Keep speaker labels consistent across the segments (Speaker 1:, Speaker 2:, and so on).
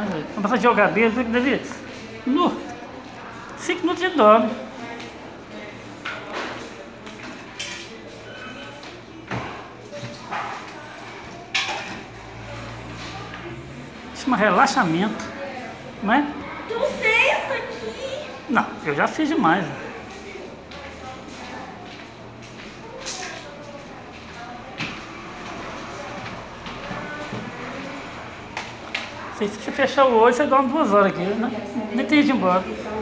Speaker 1: velho. Vamos passar de jogar cabelo, tudo que devia. No. Cinco minutos de é um relaxamento, não é?
Speaker 2: Tu senta aqui.
Speaker 1: Não, eu já fiz demais. Se você fechar o olho, você dorme duas horas aqui, né? Nem tem de ir embora.
Speaker 2: Assim.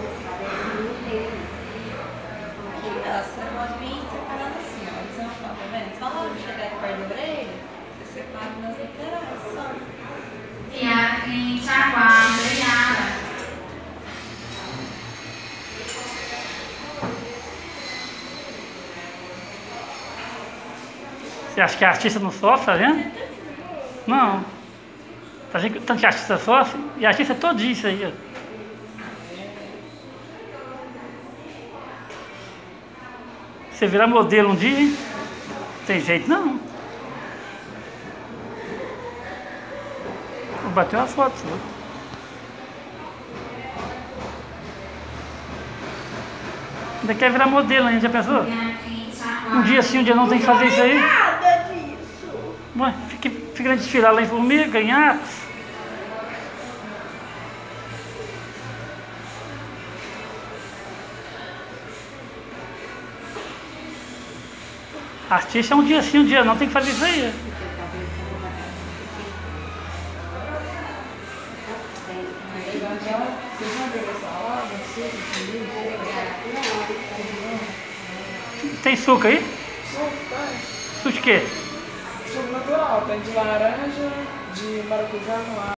Speaker 2: Você
Speaker 1: acha que a artista não sofre, tá vendo? Não. Que tanto que a artista sofre? E a artista é todinha isso aí, ó. Você virar modelo um dia, hein? Tem jeito não. Vou bater uma foto. Ainda quer virar modelo ainda, já pensou? Um dia sim, um dia não tem que fazer isso aí.
Speaker 2: Nada disso.
Speaker 1: Ué, fica, fica desfilar lá em Formiga, ganhar. Artista é um dia sim, um dia não, tem que fazer isso aí. Tem suco aí?
Speaker 3: Suco, tá?
Speaker 1: Suco de quê?
Speaker 3: Suco natural, tem de laranja, de maracujá com